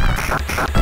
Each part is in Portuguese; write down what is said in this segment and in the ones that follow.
Ha ha.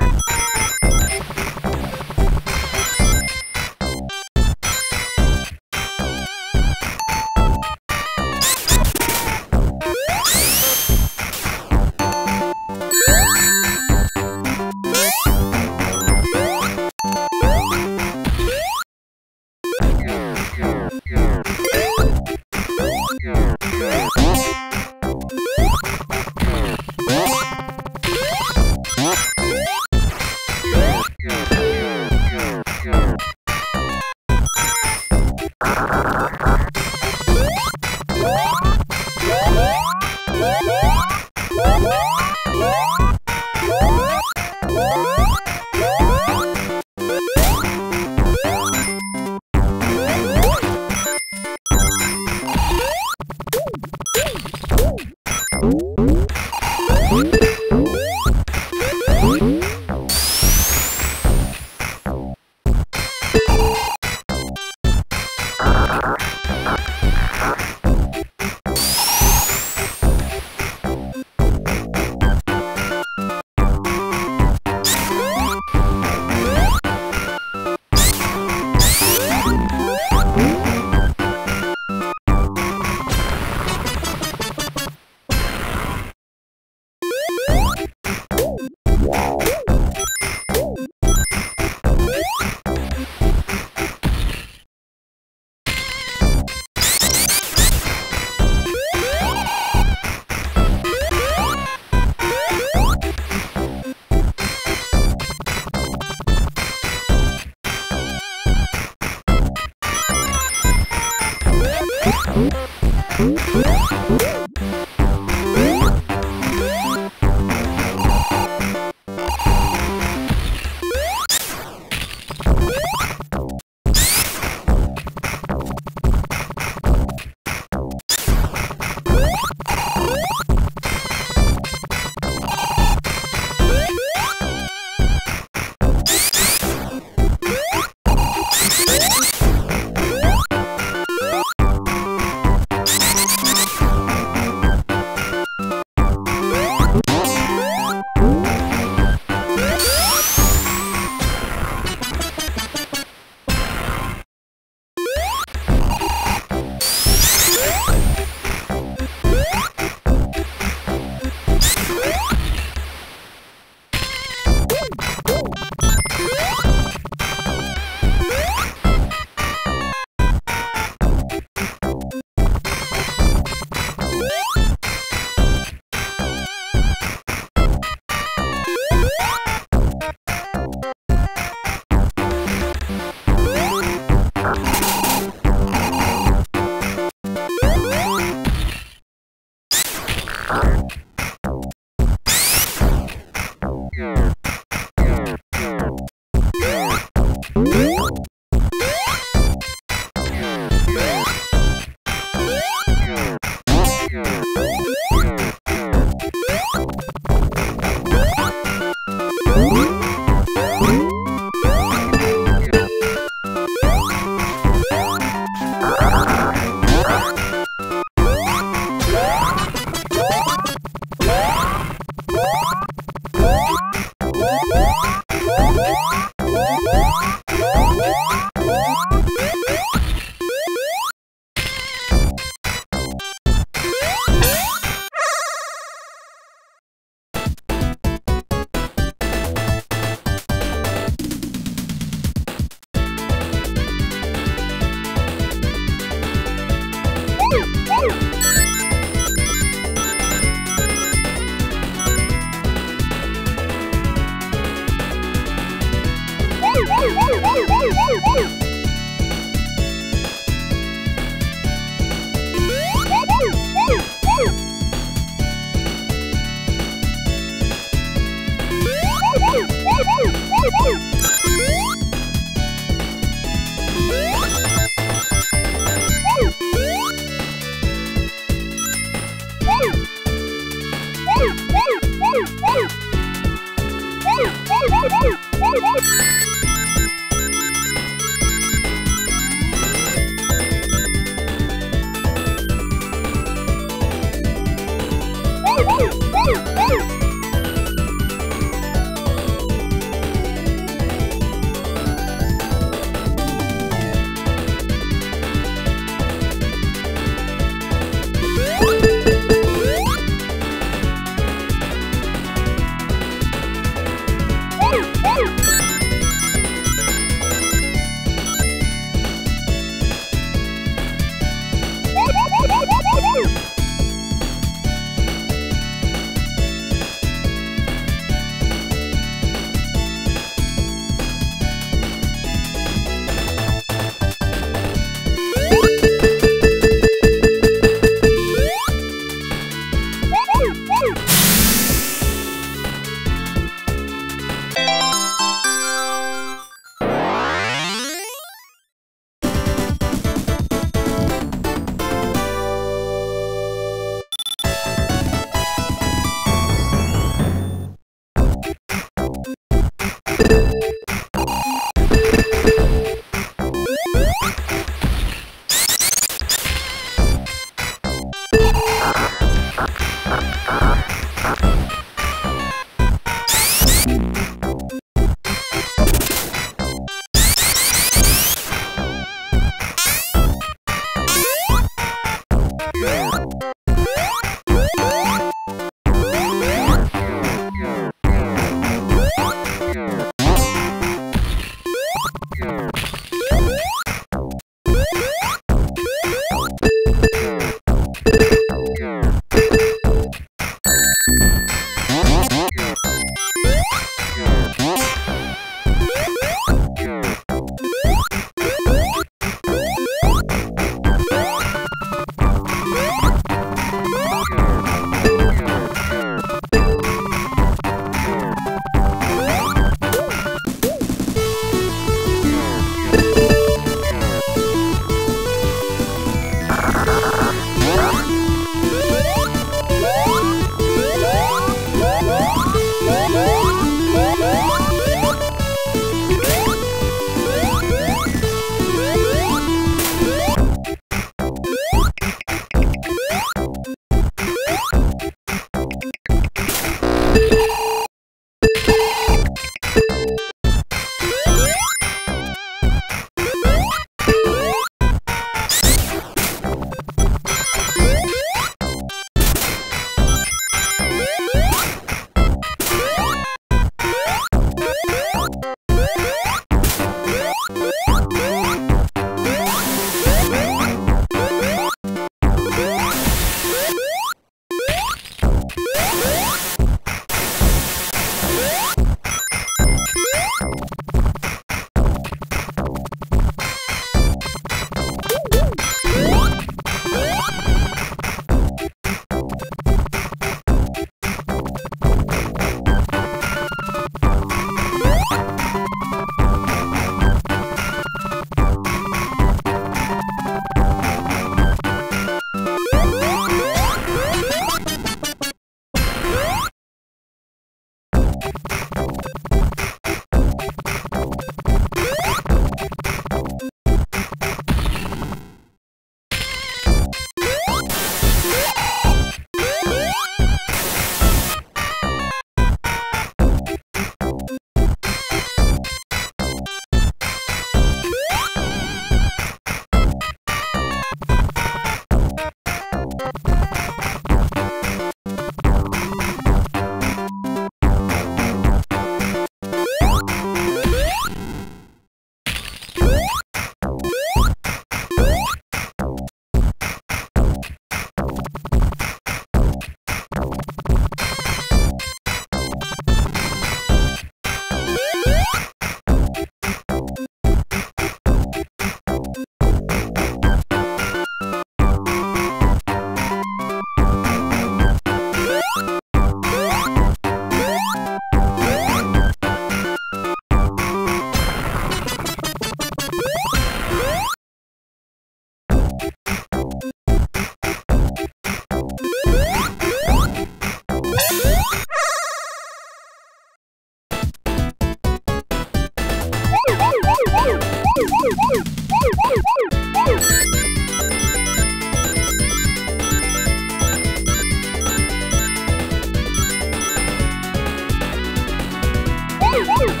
Woo!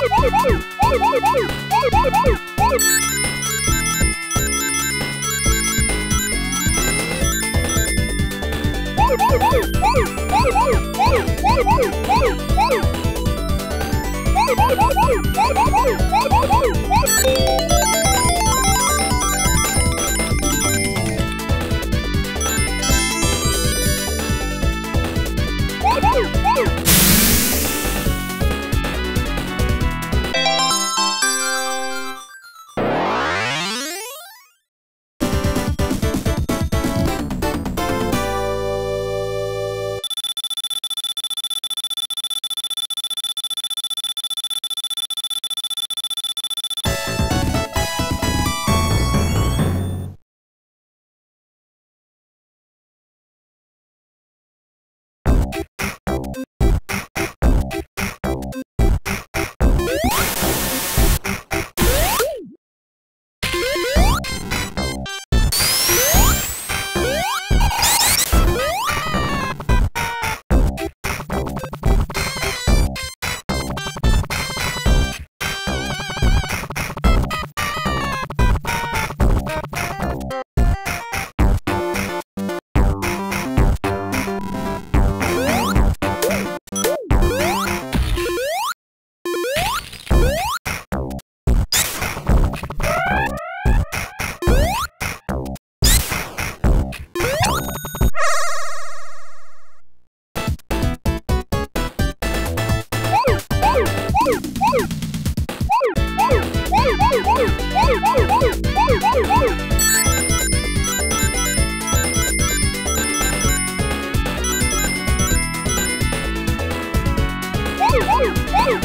Woo! Woo!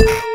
you